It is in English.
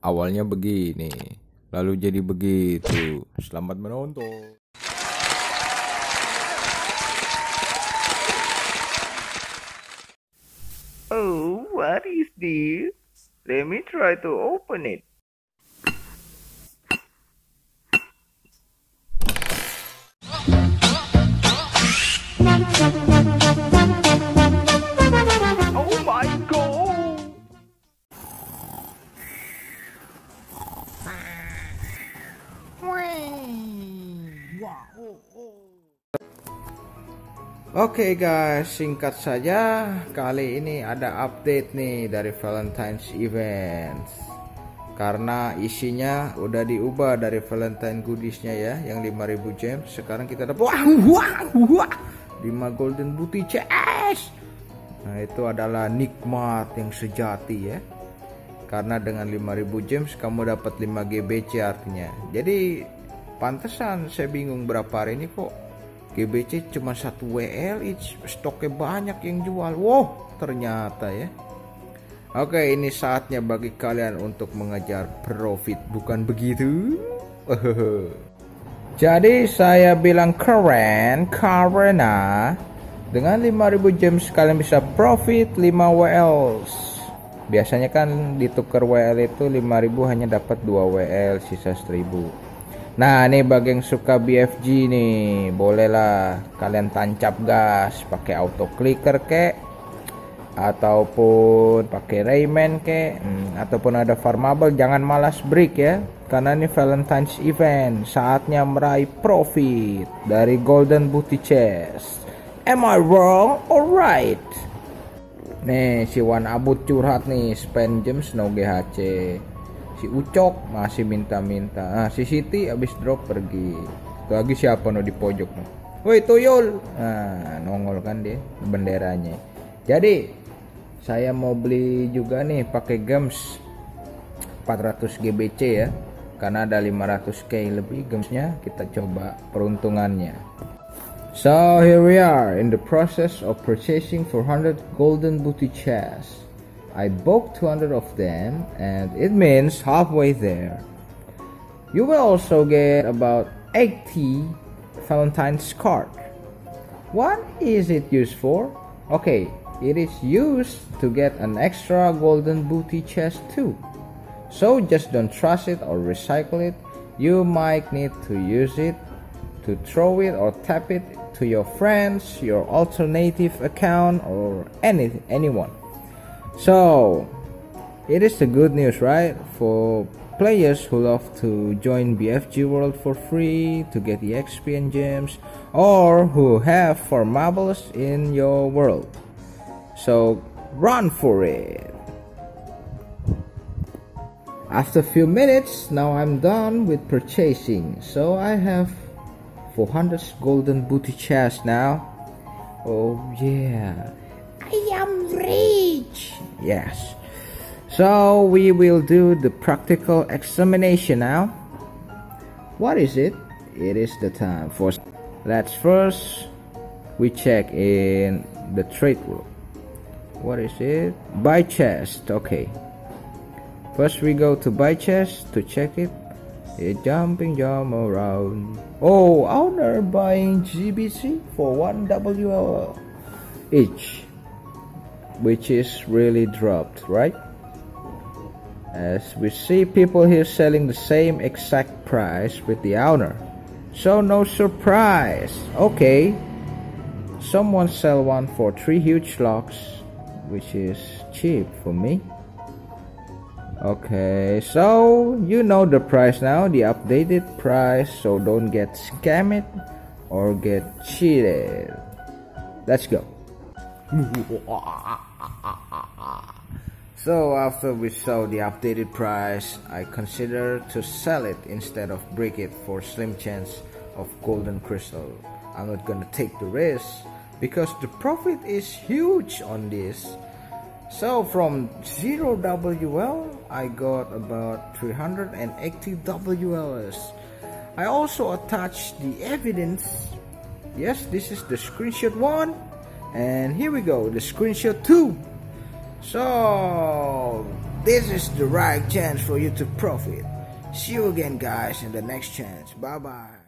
Awalnya begini, lalu jadi begitu. Selamat menonton. Oh, what is this? Let me try to open it. Oke guys, singkat saja kali ini ada update nih dari Valentine's Events. Karena isinya udah diubah dari Valentine goodiesnya ya Yang 5000 gems. Sekarang kita dapat wah wah wah 5 golden booty chest Nah itu adalah nikmat yang sejati ya. Karena dengan 5000 gems kamu dapat 5 GBC artinya. Jadi pantesan saya bingung berapa hari ini kok. GBC cuma satu WL each stoknya banyak yang jual. Wow ternyata ya. Oke ini saatnya bagi kalian untuk mengejar profit. Bukan begitu? Jadi saya bilang keren karena dengan 5000 gems kalian bisa profit 5 WLs Biasanya kan ditukar WL itu 5000 hanya dapat 2 WL sisa 1000 Nah, ini bagi yang suka BFG nih, bolehlah kalian tancap gas. Pakai auto clicker kek. Ataupun pakai Rayman kek. Hmm, ataupun ada farmable. Jangan malas break ya. Karena ini Valentine's event. Saatnya meraih profit dari golden booty chest am I wrong alright nih si Wan Abut curhat nih. Spend gems no GHC si Ucok masih minta-minta nah si Siti habis drop pergi. Tuh lagi siapa no di pojok no? Woi tuyul. Nah nongol kan dia benderanya. Jadi saya mau beli juga nih pakai gems 400 GBC ya. Karena ada 500k lebih gemsnya kita coba peruntungannya. So here we are in the process of purchasing 400 golden booty chests I bought 200 of them and it means halfway there. You will also get about 80 Valentine's card. What is it used for? Okay, it is used to get an extra golden booty chest too. So just don't trash it or recycle it. You might need to use it to throw it or tap it to your friends, your alternative account or any anyone. So, it is the good news, right? For players who love to join BFG World for free to get the XP and gems, or who have farmables in your world. So, run for it! After a few minutes, now I'm done with purchasing. So I have 400 golden booty chests now. Oh yeah. I am rich. Yes. So we will do the practical examination now. What is it? It is the time for. Let's first we check in the trade room. What is it? Buy chest. Okay. First we go to buy chest to check it. A jumping jump around. Oh, owner buying GBC for one WL each which is really dropped right? As we see people here selling the same exact price with the owner. So no surprise. Okay. Someone sell one for three huge locks which is cheap for me. Okay so you know the price now the updated price so don't get scammed or get cheated. Let's go so after we saw the updated price, I consider to sell it instead of break it for slim chance of golden crystal. I'm not gonna take the risk because the profit is huge on this. So from 0 WL, I got about 380 WLs. I also attached the evidence. Yes, this is the screenshot one and here we go the screenshot 2 so This is the right chance for you to profit. See you again, guys, in the next chance. Bye bye.